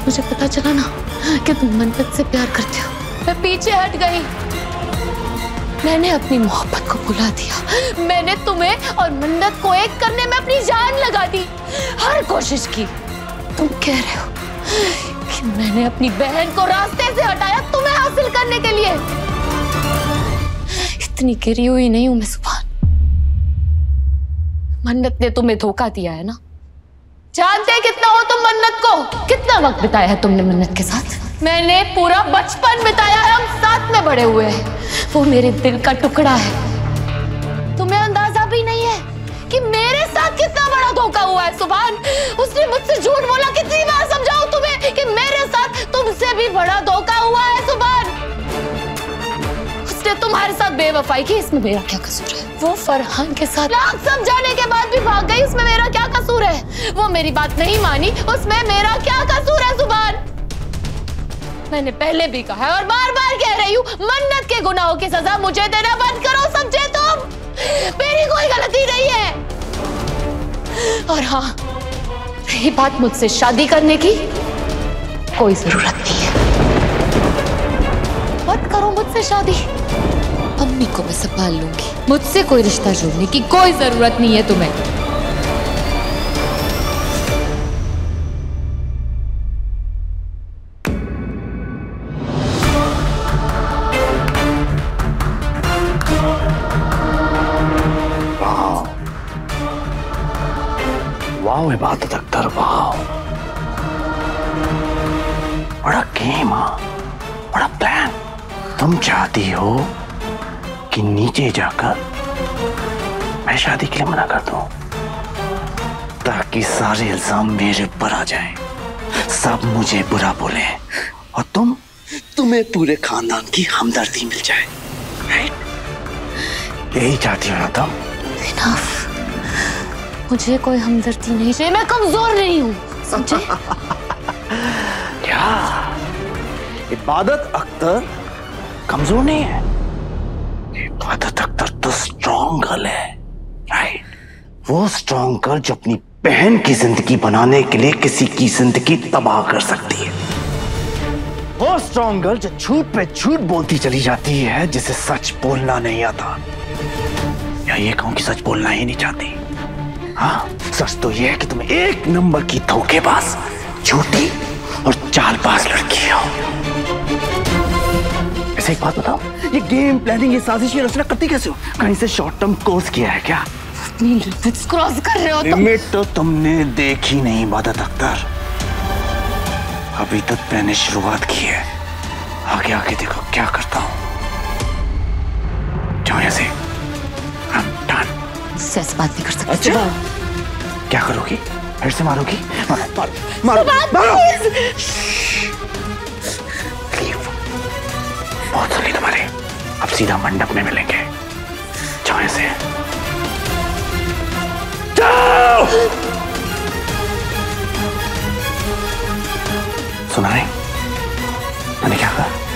जब मुझे पता चला ना कि तुम मन्नत से प्यार करते हो। मैं पीछे हट गई। मैंने अपनी मोहब्बत को भुला दिया। मैंने तुम्हें और मन्नत को एक करने में अपनी जान लगा दी। हर कोशिश की। तुम कह रहे हो कि मैंने अपनी बहन को रास्ते से हटाया तुम्हें हासिल करने के लिए। इतनी गिरी हुई नहीं हूँ मैं सुभान। मन्नत ने तुम्हें धोखा दिया है ना? जानते हैं कितना हो तुम मन्नत को? कितना वक्त बिताया है तुमने मन्नत के साथ? मैंने पूरा बचपन बिताया है, हम साथ में बड़े हुए हैं। वो मेरे दिल का टुकड़ा है। तुम्हें अंदाज़ा भी नहीं है कि मेरे साथ कितना बड़ा धोखा हुआ है, सुभान। उसने मुझसे झूठ बोला, कितनी बार समझाऊं तुम्हें कि मेरे साथ तुमसे भी बड़ा धोखा हुआ है, सुभान। उसने तुम्हारे साथ बेवफाई की, इसमें मेरा क्या कसूर है? वो फरहान के साथ लाख समझाने के बाद भी भाग गई, उसमें मेरा क्या कसूर है? वो मेरी बात नहीं मानी, उसमें मेरा क्या कसूर है, सुभान? मैंने पहले भी कहा है और बार बार कह रही हूँ, मन्नत के गुनाहों की सजा मुझे देना बंद करो, समझे तुम? मेरी कोई गलती नहीं है। और हाँ रही बात मुझसे शादी करने की, कोई ज़रूरत नहीं है। मत करो मुझसे शादी। अम्मी को मैं संभाल लूँगी। मुझसे कोई रिश्ता जोड़ने की कोई ज़रूरत नहीं है तुम्हें। वाह। इबादत अख्तर वाह। बड़ा गेम हाँ। बड़ा प्लान तुम चाहती हो कि नीचे जाकर मैं शादी के लिए मना कर दूँ ताकि सारे इल्ज़ाम मेरे ऊपर आ जाएँ। सब मुझे बुरा बोले और तुम तुम्हें पूरे खानदान की हमदर्दी मिल जाए। यही चाहती हो ना तुम। मुझे कोई हमदर्दी नहीं चाहिए। मैं कमज़ोर नहीं हूँ। समझे? क्या? इबादत अख्तर कमज़ोर नहीं है। तो स्ट्रॉन्ग गर्ल है राइट वो गर्ल जो अपनी बहन की ज़िंदगी बनाने के लिए किसी की ज़िंदगी तबाह कर सकती है। वो स्ट्रॉन्ग गर्ल जो झूठ पे झूठ बोलती चली जाती है, जिसे सच बोलना नहीं आता। या ये कहूँ कि सच बोलना ही नहीं चाहती? हाँ सच तो ये है कि तुम एक नंबर की धोखेबाज, झूठी और चालबाज लड़की हो। ऐसे एक बात बताओ ये गेम प्लानिंग ये साजिश ये रचना करती कैसे हो? कहीं से शॉर्ट टर्म कोर्स किया है क्या? लिमिट्स क्रॉस कर रहे हो तुम। लिमिट तो तुमने देखी नहीं इबादत अख्तर अभी तक मैंने शुरुआत की है। आगे आगे देखो क्या करता हूँ। जाओ done. मुझसे ऐसे बात नहीं कर सकते। अच्छा? क्या करोगी? फिर से मारोगी? मारो। मारो। मारो। मारो Leave. सीधा मंडप में मिलेंगे। जाओ से जाओ! सुना है मैंने क्या कहा?